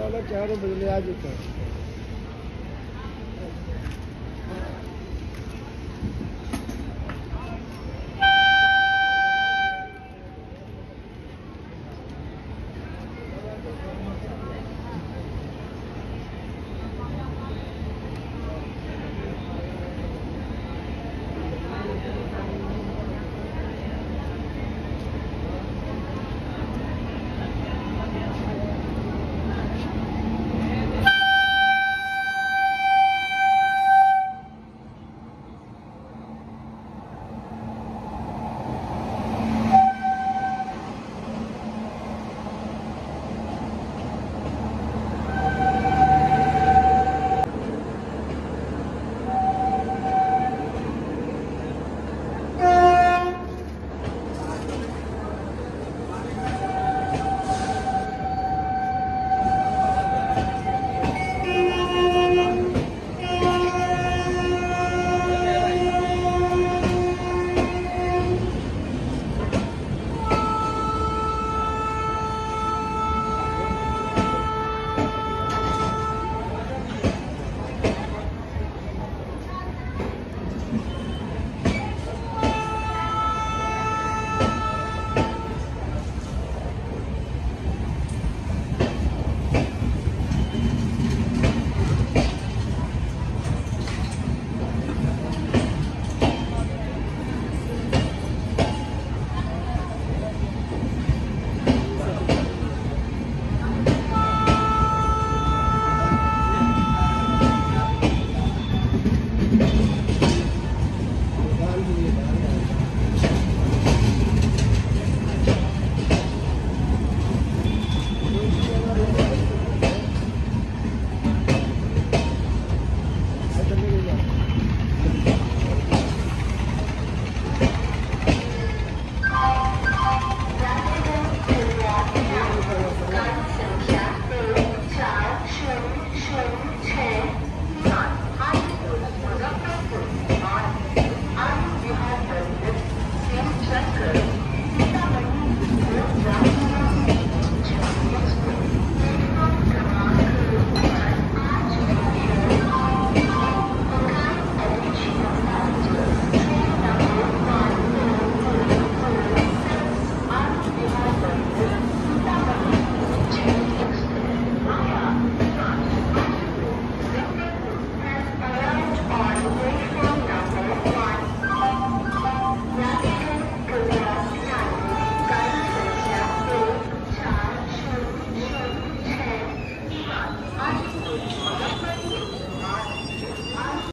वाला चार बदले आ जाता